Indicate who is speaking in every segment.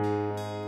Speaker 1: Música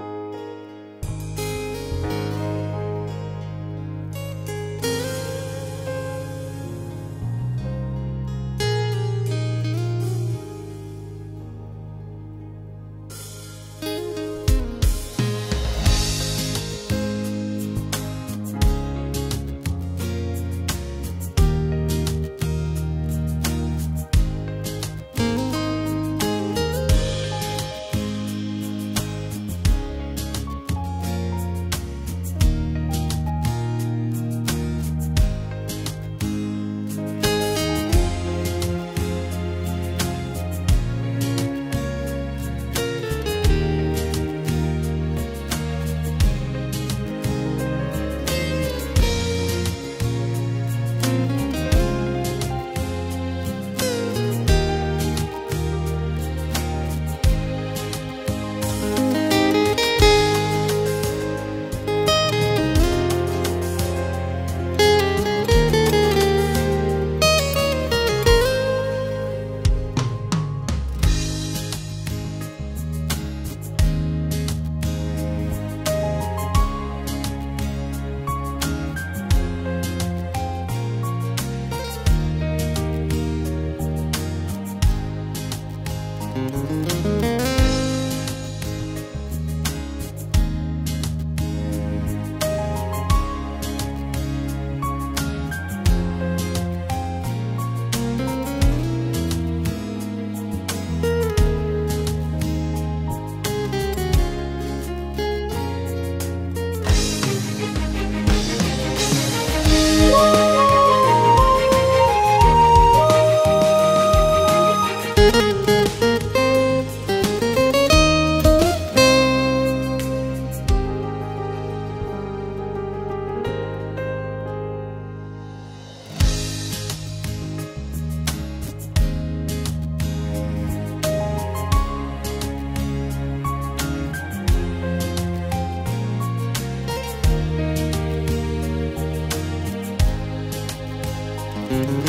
Speaker 1: Mm-hmm.